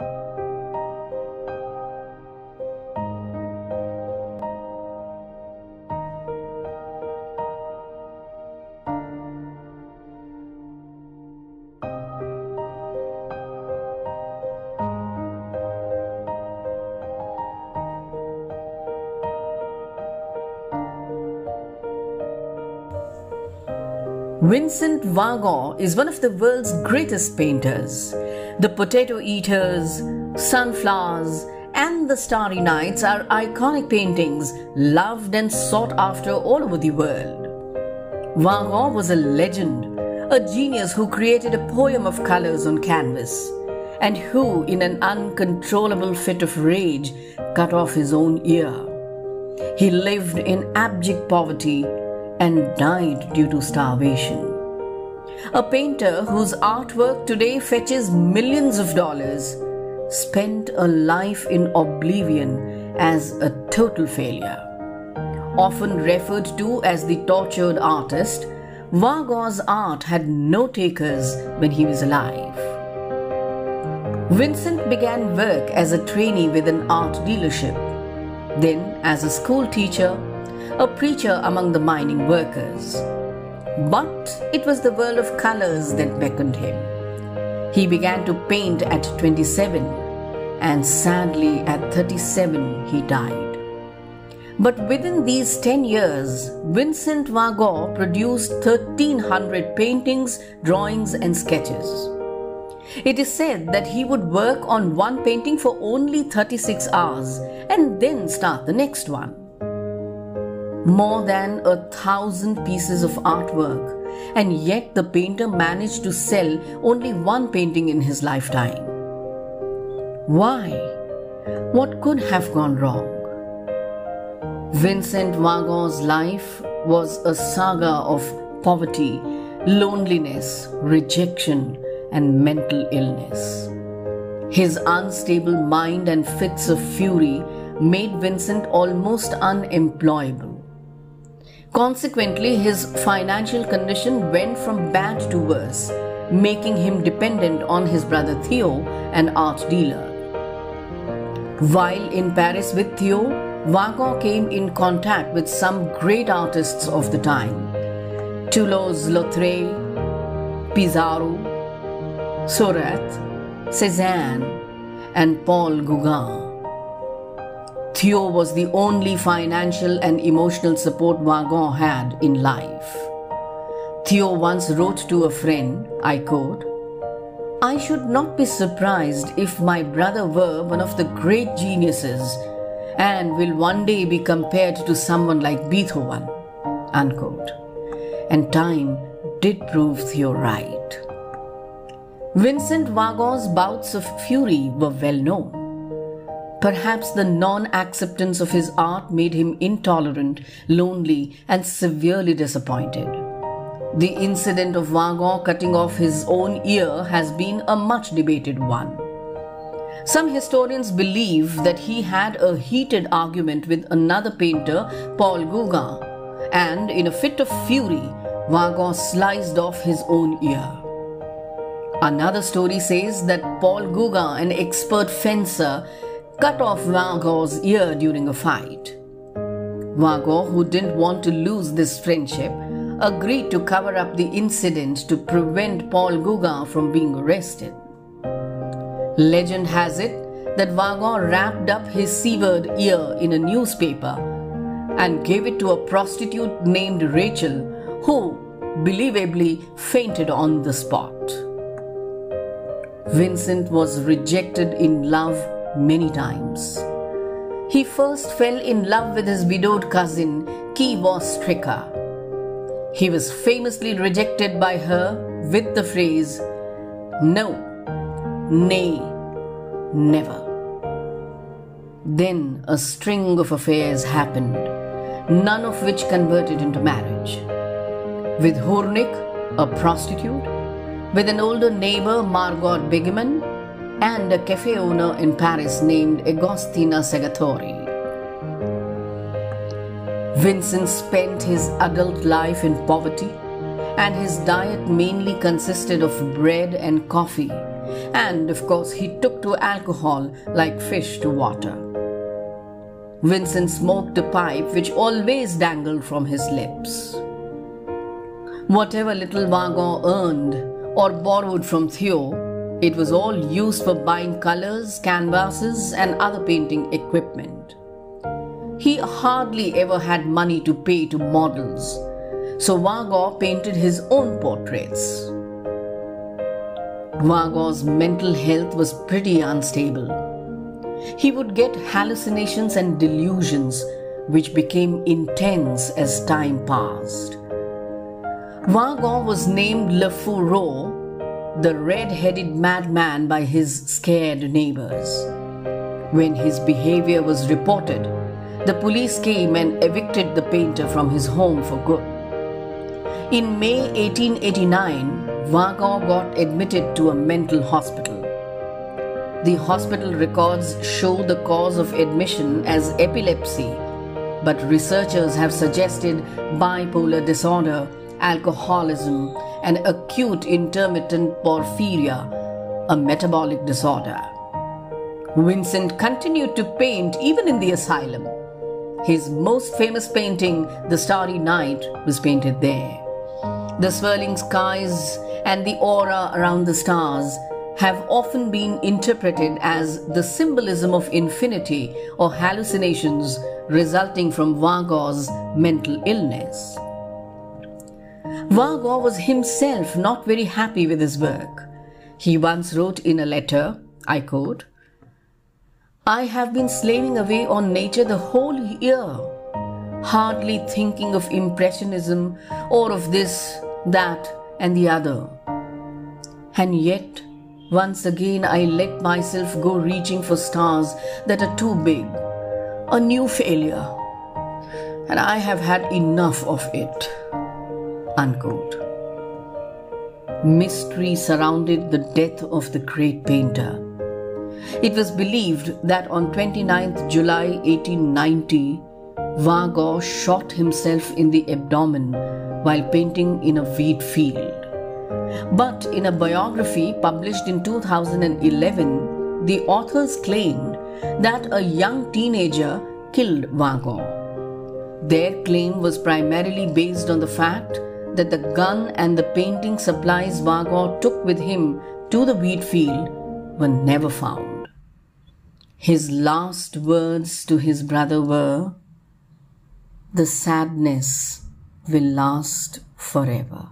Thank you. Vincent van Gogh is one of the world's greatest painters. The potato eaters, sunflowers, and the starry nights are iconic paintings loved and sought after all over the world. Van Gogh was a legend, a genius who created a poem of colors on canvas, and who, in an uncontrollable fit of rage, cut off his own ear. He lived in abject poverty and died due to starvation. A painter whose artwork today fetches millions of dollars spent a life in oblivion as a total failure. Often referred to as the tortured artist, Van Gogh's art had no takers when he was alive. Vincent began work as a trainee with an art dealership, then as a school teacher a preacher among the mining workers. But it was the world of colors that beckoned him. He began to paint at 27, and sadly, at 37, he died. But within these 10 years, Vincent van Gogh produced 1300 paintings, drawings, and sketches. It is said that he would work on one painting for only 36 hours and then start the next one more than a thousand pieces of artwork, and yet the painter managed to sell only one painting in his lifetime. Why? What could have gone wrong? Vincent van Gogh's life was a saga of poverty, loneliness, rejection, and mental illness. His unstable mind and fits of fury made Vincent almost unemployable. Consequently, his financial condition went from bad to worse, making him dependent on his brother Theo, an art dealer. While in Paris with Theo, Van Gogh came in contact with some great artists of the time Toulouse-Lautrec, Pissarro, Seurat, Cezanne, and Paul Gauguin. Theo was the only financial and emotional support Van had in life. Theo once wrote to a friend, I quote, I should not be surprised if my brother were one of the great geniuses and will one day be compared to someone like Beethoven. Unquote. And time did prove Theo right. Vincent van bouts of fury were well known. Perhaps the non acceptance of his art made him intolerant, lonely, and severely disappointed. The incident of Gogh cutting off his own ear has been a much debated one. Some historians believe that he had a heated argument with another painter, Paul Gauguin, and in a fit of fury, Gogh sliced off his own ear. Another story says that Paul Gauguin, an expert fencer, cut off Van Gogh's ear during a fight. Van Gogh, who didn't want to lose this friendship, agreed to cover up the incident to prevent Paul Gauguin from being arrested. Legend has it that Van Gogh wrapped up his severed ear in a newspaper and gave it to a prostitute named Rachel, who, believably, fainted on the spot. Vincent was rejected in love many times. He first fell in love with his widowed cousin, Stricker. He was famously rejected by her with the phrase, No, nay, never. Then a string of affairs happened, none of which converted into marriage. With Hoornik, a prostitute, with an older neighbor, Margot Begeman, and a cafe owner in Paris named Agostina Segatori. Vincent spent his adult life in poverty, and his diet mainly consisted of bread and coffee, and of course, he took to alcohol like fish to water. Vincent smoked a pipe which always dangled from his lips. Whatever little Van Gogh earned or borrowed from Theo, it was all used for buying colors, canvases, and other painting equipment. He hardly ever had money to pay to models, so Van Gogh painted his own portraits. Van Gogh's mental health was pretty unstable. He would get hallucinations and delusions which became intense as time passed. Van Gogh was named Le Fou Roux, the red headed madman, by his scared neighbors. When his behavior was reported, the police came and evicted the painter from his home for good. In May 1889, Van Gogh got admitted to a mental hospital. The hospital records show the cause of admission as epilepsy, but researchers have suggested bipolar disorder, alcoholism, and acute intermittent porphyria, a metabolic disorder. Vincent continued to paint even in the asylum. His most famous painting, The Starry Night, was painted there. The swirling skies and the aura around the stars have often been interpreted as the symbolism of infinity or hallucinations resulting from Van Gogh's mental illness. Van Gogh was himself not very happy with his work. He once wrote in a letter, I quote, I have been slaving away on nature the whole year, hardly thinking of impressionism or of this, that, and the other. And yet, once again, I let myself go reaching for stars that are too big. A new failure. And I have had enough of it. Unquote. Mystery surrounded the death of the great painter. It was believed that on 29th July 1890, Van Gogh shot himself in the abdomen while painting in a wheat field. But in a biography published in 2011, the authors claimed that a young teenager killed Van Gogh. Their claim was primarily based on the fact that the gun and the painting supplies Van Gogh took with him to the wheat field were never found. His last words to his brother were, The sadness will last forever.